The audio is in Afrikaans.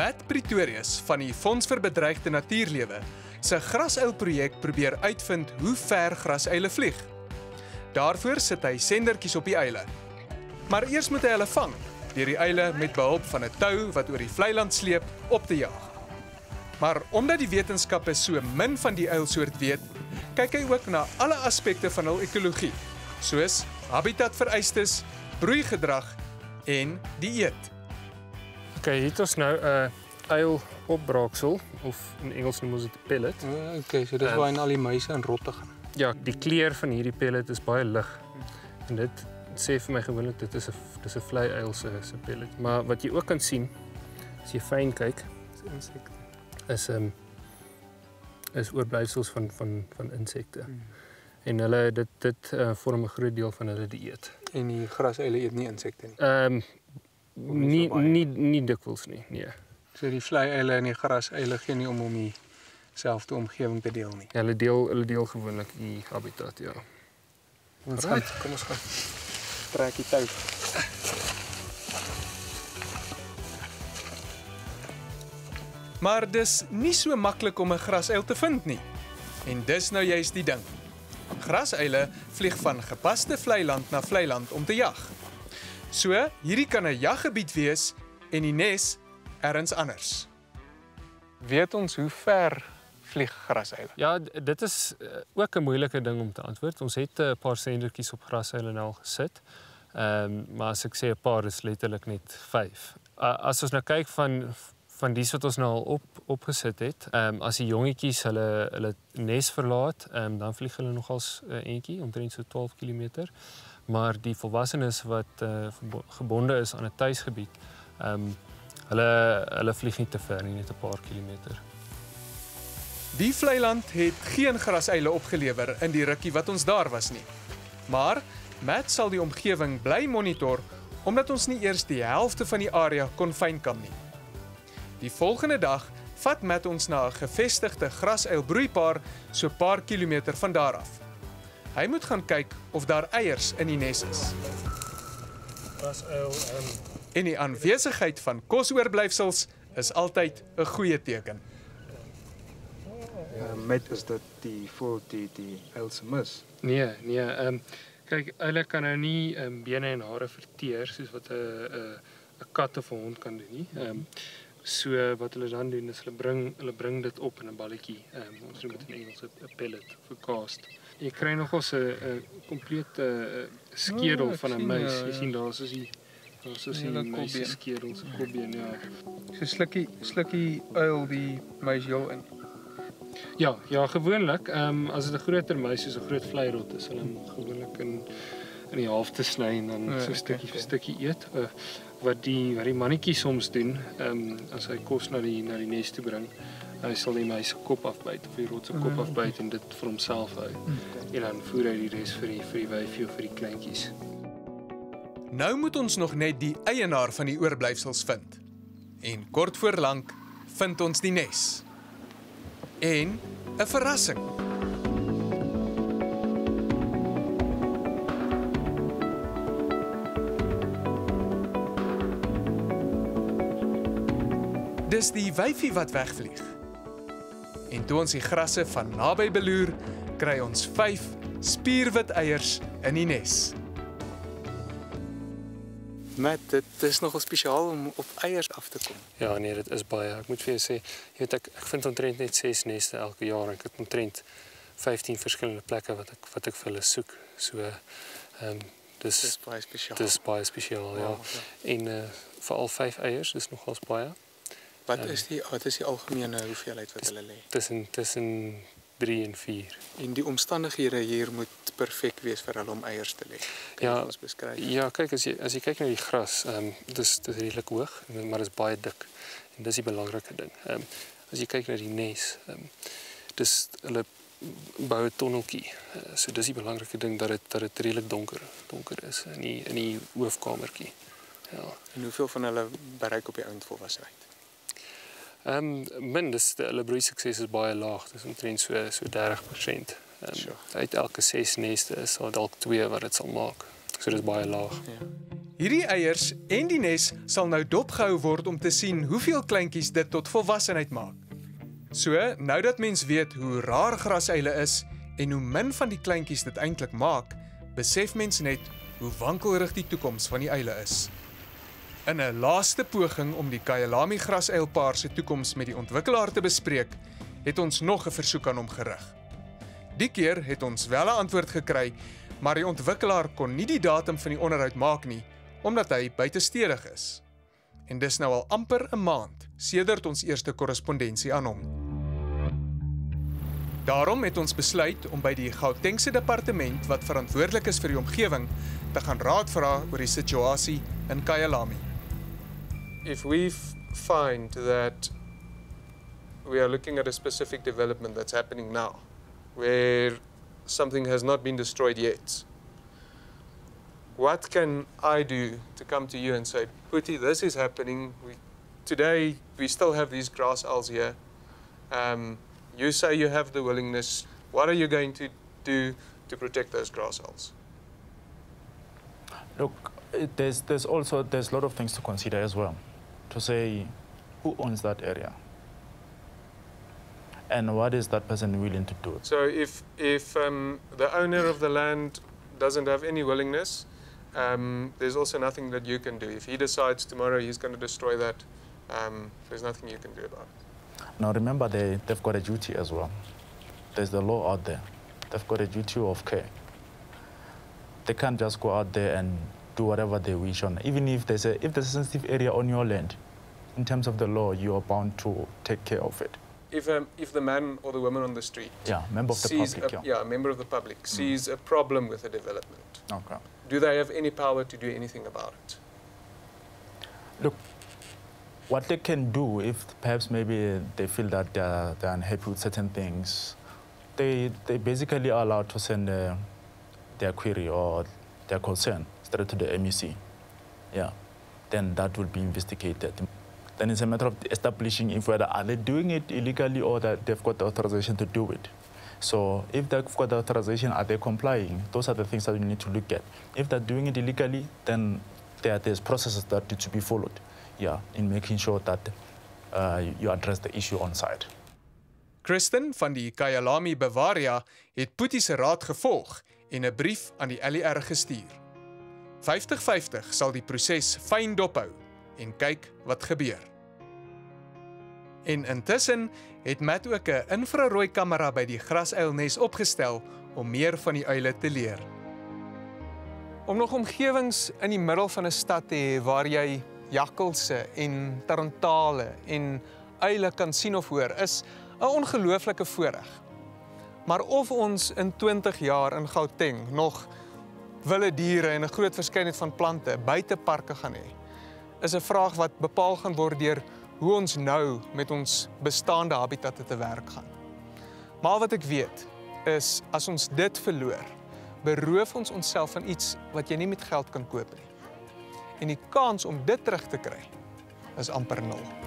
Matt Pretorius van die Fonds vir Bedreigde Natuurlewe se grasuilprojek probeer uitvind hoe ver grasuile vlieg. Daarvoor sit hy sendertjies op die eile. Maar eers moet hy hulle vang deur die eile met behulp van 'n tou wat oor die vlei land sleep op te jaag. Maar omdat die wetenskappe so min van die uilsoort weet, kyk hy ook na alle aspekte van hul ekologie, soos habitatvereistes, broeigedrag en dieet. Okay, hier het ons nou uh, of in Engels noem ons dit pellet. Uh, okay, so waar en al die muise in rotte gaan. Ja, die kleur van hierdie pellet is baie lig. En dit sê vir my gewoonlik dit is 'n dis 'n se se pellet. Maar wat jy ook kan sien as jy fyn kyk, Dis insekte. is ehm um, is oorblyfsels van van van insekte. Hmm. En hulle dit dit uh, vorm 'n groot deel van hulle dieet. En die grasuile eet nie insekte nie. Ehm um, niet, niet, niet dikwijls, nee. nee. Dus die vlei en die gras geen om om diezelfde omgeving te delen? Ja, de deel, gewoon deel gewoonlijk die habitat, ja. Ons gaan, kom eens gaan. Trek je thuis. Maar het dis nie so makkelijk om 'n grasuil te vinden. nie. En dis nou juist die ding. Grasuile vlieg van gepaste vleiland naar vleiland om te jagen. So, hierdie kan 'n jaggebied wees en die nes ergens anders. Weet ons hoe ver vlieg grasuile? Ja, dit is uh, ook 'n moeilike ding om te antwoord. Ons het 'n paar sendertjies op grashuile nou al gesit. Ehm um, maar as ek sê 'n paar is letterlik net 5. Uh, as ons nou kyk van van dies wat ons nou al op opgesit het, ehm um, as die jongetjies hulle hulle nes verlaat, ehm um, dan vlieg hulle nogals 'n uh, entjie omtrent so 12 km. Maar die volwassenes wat uh, gebonde is aan 'n tuisgebied, ehm um, hulle hulle vlieg nie te ver nie, net 'n paar kilometer. Die vlei land het geen grasuile opgelewer in die rukkie wat ons daar was nie. Maar Matt sal die omgewing bly monitor omdat ons nie eers die helfte van die area kon fynkam nie. Die volgende dag vat Matt ons na 'n gevestigde grasuilbroeipaar so paar kilometer van daar af. Hy moet gaan kyk of daar eiers in die nes is. Grasuil ehm En die aanwesigheid van kosoorblyfsels is altyd 'n goeie teken. Uh, met is dit die voor die die Else mis. Nee, nee, ehm um, kyk, hulle kan nou nie ehm um, bene en hare verteer soos wat 'n 'n 'n kat of 'n hond kan doen nie. Ehm um, so wat hulle dan doen is hulle bring hulle bring dit op in 'n balletjie. Ehm um, ons noem dit in Engels 'n 'n pellet of 'n cast. Jy kry nogals 'n 'n complete uh, skedel Oh, van 'n muis. ja, Jy ja. sien daar is die daar is die Hele muis se skedel se kopbeen ja. So slukkie slukkie uil die muis heel in. Ja, ja, gewoonlik, ehm um, as dit 'n groter muis is, 'n groot vleirot is, hulle gewoonlik in in die halfte sny en dan Ja, so stukkie vir stukkie eet. Uh, wat die wat die mannetjie soms doen, ehm um, as hy kos na die na die nes toe bring, hy sal die muis se kop afbyt of die rot se kop Mhm. afbyt en dit vir homself hou. En dan voer hy die res vir die vir die wyfie of vir die kleintjies. Nou moet ons nog net die eienaar van die oorblyfsels vind. En kort voor lank vind ons die nes. En 'n verrassing. Dis die wyfie wat wegvlieg. En toe ons die grasse van naby beloer, kry ons 5 spierwit eiers in die nes. Met dit is nogal spesiaal om op eiers af te kom. Ja, nee, dit is baie. Ek moet vir jou sê, jy weet ek ek vind omtrent net 6 neste elke jaar en ek het omtrent 15 verskillende plekke wat ek wat ek vir hulle soek. So ehm um, dis Dis baie spesiaal. dis baie spesiaal, ja. Wow, ja. En uh veral 5 eiers, dis nogals baie. Wat is die wat is die algemene hoeveelheid wat hulle lê? Tussen tussen 3 en 4. En die omstandighede hier moet perfek wees vir hulle om eiers te lê. Ja, ons beskryf? Ja, kyk as jy as jy kyk na die gras, ehm um, dis dis redelik hoog, maar is baie dik. En dis die belangrike ding. Ehm um, as jy kyk na die nes, ehm um, dis hulle bou 'n tonneltjie. Uh, so dis die belangrike ding dat dit dat dit redelik donker donker is in die in die hoofkamertjie. Ja. En hoeveel van hulle bereik op die ount volwassenheid? Ehm um, min dis hulle broei sukses is baie laag. Dis omtrent so so 30%. Ehm Sure. um, uit elke 6 neste is daar dalk 2 wat dit sal maak. So dis baie laag. Ja. Hierdie eiers en die nes sal nou dopgehou word om te sien hoeveel kleintjies dit tot volwassenheid maak. So, nou dat mens weet hoe rar grasuile is en hoe min van die kleintjies dit eintlik maak, besef mens net hoe wankelrig die toekoms van die eile is. In 'n laaste poging om die Kyalami grasuilpaar se toekoms met die ontwikkelaar te bespreek, het ons nog 'n versoek aan hom gerig. Die keer het ons wel 'n antwoord gekry, maar die ontwikkelaar kon nie die datum van die onderhoud maak nie omdat hy buitestedig is. En dis nou al amper 'n maand sedert ons eerste korrespondensie aan hom. Daarom het ons besluit om by die Gautengse departement wat verantwoordelik is vir die omgewing te gaan raad vra oor die situasie in Kyalami. If we find that we are looking at a specific development that's happening now where something has not been destroyed yet. What can I do to come to you and say, Puti, this is happening. We, today, we still have these grass owls here. Um, you say you have the willingness. What are you going to do to protect those grass owls? Look, there's, there's also there's a lot of things to consider as well. To say, who owns that area? And what is that person willing to do? So if if um, the owner of the land doesn't have any willingness, um, there's also nothing that you can do. If he decides tomorrow he's going to destroy that, um, there's nothing you can do about it. Now remember, they, they've got a duty as well. There's the law out there. They've got a duty of care. They can't just go out there and do whatever they wish on. Even if there's a if there's a sensitive area on your land, in terms of the law, you are bound to take care of it. If um, if the man or the woman on the street Yeah, member of the public. a, yeah. a member of the public sees a problem with a development, Okay. do they have any power to do anything about it? Look, what they can do if perhaps maybe they feel that they're, they're unhappy with certain things, they, they basically are allowed to send uh, their query or their concern to the MEC. Yeah, then that will be investigated. Then it's a matter of establishing if whether are they doing it illegally or that they've got the authorization to do it. So if they've got the authorization, are they complying? Those are the things that we need to look at. If they're doing it illegally, then there, there's processes that need to be followed. Yeah, in making sure that uh, you address the issue on site. Kristen van die Bavaria het Putie se raad gevolg en 'n brief aan die LER gestuur. 50-50 sal die proses fyn dophou en kyk wat gebeur. En intussen het Matt ook 'n infrarooi kamera by die grasuilnes opgestel om meer van die uile te leer. Om nog omgewings in die middel van 'n stad te hê waar jy jakkalse en tarantale en uile kan sien of hoor is 'n ongelooflike voorreg. Maar of ons in 20 jaar in Gauteng nog wilde diere en 'n groot verskeidenheid van plante buite parke gaan hê, is 'n vraag wat bepaal gaan word deur hoe ons nou met ons bestaande habitatte te werk gaan. Maar wat ek weet is as ons dit verloor, beroof ons onsself van iets wat jy nie met geld kan koop nie. En die kans om dit terug te kry is amper nul.